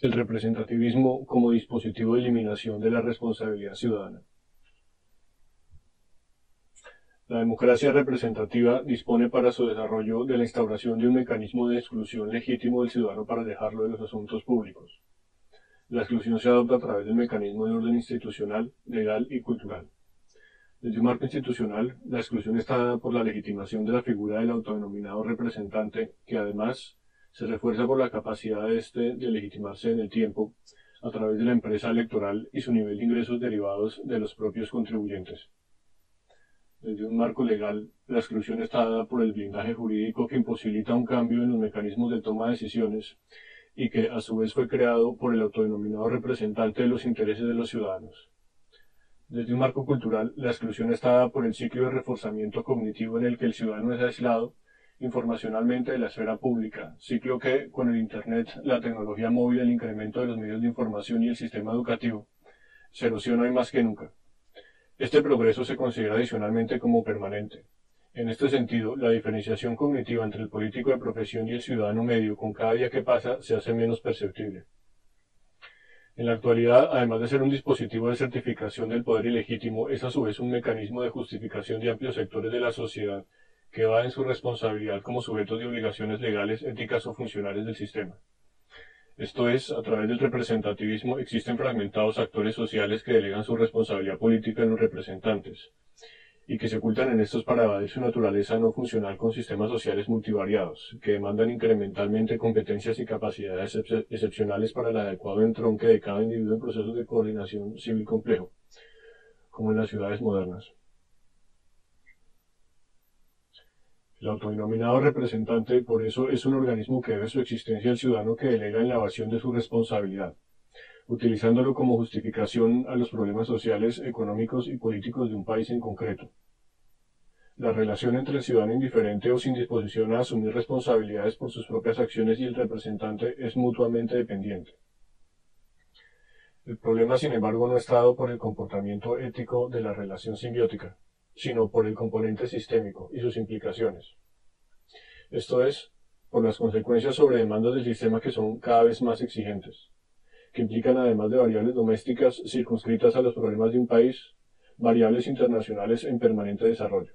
el representativismo como dispositivo de eliminación de la responsabilidad ciudadana. La democracia representativa dispone para su desarrollo de la instauración de un mecanismo de exclusión legítimo del ciudadano para dejarlo de los asuntos públicos. La exclusión se adopta a través del mecanismo de orden institucional, legal y cultural. Desde un marco institucional, la exclusión está dada por la legitimación de la figura del autodenominado representante, que además se refuerza por la capacidad de éste de legitimarse en el tiempo a través de la empresa electoral y su nivel de ingresos derivados de los propios contribuyentes. Desde un marco legal, la exclusión está dada por el blindaje jurídico que imposibilita un cambio en los mecanismos de toma de decisiones y que a su vez fue creado por el autodenominado representante de los intereses de los ciudadanos. Desde un marco cultural, la exclusión está dada por el ciclo de reforzamiento cognitivo en el que el ciudadano es aislado informacionalmente de la esfera pública, ciclo que, con el Internet, la tecnología móvil, el incremento de los medios de información y el sistema educativo, se erosiona hoy más que nunca. Este progreso se considera adicionalmente como permanente. En este sentido, la diferenciación cognitiva entre el político de profesión y el ciudadano medio con cada día que pasa se hace menos perceptible. En la actualidad, además de ser un dispositivo de certificación del poder ilegítimo, es a su vez un mecanismo de justificación de amplios sectores de la sociedad que va en su responsabilidad como sujetos de obligaciones legales, éticas o funcionales del sistema. Esto es, a través del representativismo existen fragmentados actores sociales que delegan su responsabilidad política en los representantes, y que se ocultan en estos para evadir su naturaleza no funcional con sistemas sociales multivariados, que demandan incrementalmente competencias y capacidades excepcionales para el adecuado entronque de cada individuo en procesos de coordinación civil complejo, como en las ciudades modernas. El autodenominado representante, por eso, es un organismo que debe su existencia al ciudadano que delega en la evasión de su responsabilidad, utilizándolo como justificación a los problemas sociales, económicos y políticos de un país en concreto. La relación entre el ciudadano indiferente o sin disposición a asumir responsabilidades por sus propias acciones y el representante es mutuamente dependiente. El problema, sin embargo, no está dado por el comportamiento ético de la relación simbiótica, sino por el componente sistémico y sus implicaciones. Esto es, por las consecuencias sobre demandas del sistema que son cada vez más exigentes, que implican además de variables domésticas circunscritas a los problemas de un país, variables internacionales en permanente desarrollo.